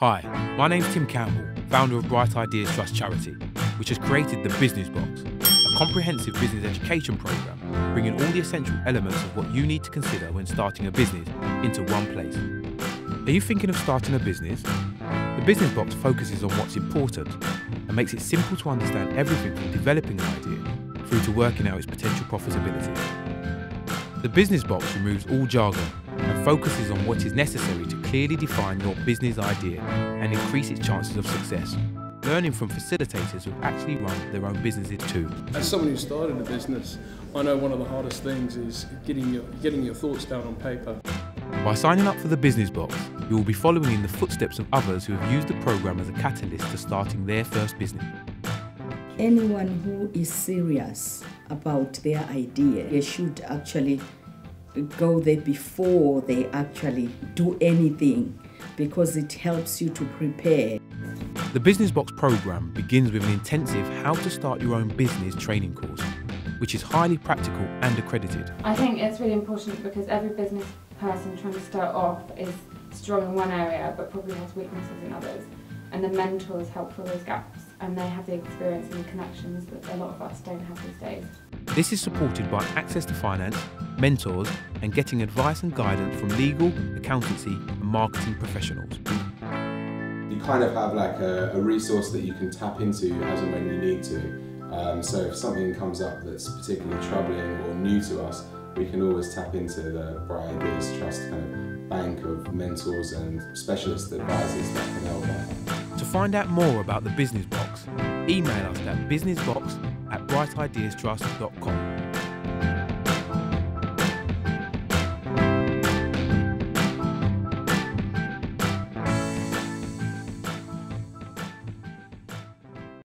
Hi, my name's Tim Campbell, founder of Bright Ideas Trust Charity, which has created the Business Box, a comprehensive business education program bringing all the essential elements of what you need to consider when starting a business into one place. Are you thinking of starting a business? The Business Box focuses on what's important and makes it simple to understand everything from developing an idea through to working out its potential profitability. The Business Box removes all jargon focuses on what is necessary to clearly define your business idea and increase its chances of success. Learning from facilitators who actually run their own businesses too. As someone who started a business, I know one of the hardest things is getting your, getting your thoughts down on paper. By signing up for the Business Box, you will be following in the footsteps of others who have used the program as a catalyst to starting their first business. Anyone who is serious about their idea, they should actually go there before they actually do anything because it helps you to prepare. The Business Box program begins with an intensive How to Start Your Own Business training course, which is highly practical and accredited. I think it's really important because every business person trying to start off is strong in one area but probably has weaknesses in others. And the mentors help fill those gaps and they have the experience and the connections that a lot of us don't have these days. This is supported by access to finance, mentors, and getting advice and guidance from legal, accountancy, and marketing professionals. You kind of have like a, a resource that you can tap into as and when you need to. Um, so if something comes up that's particularly troubling or new to us, we can always tap into the Bright Ideas Trust kind of bank of mentors and specialist advisors that can help out. To find out more about the Business Box, email us at businessbox at brightideastrust.com.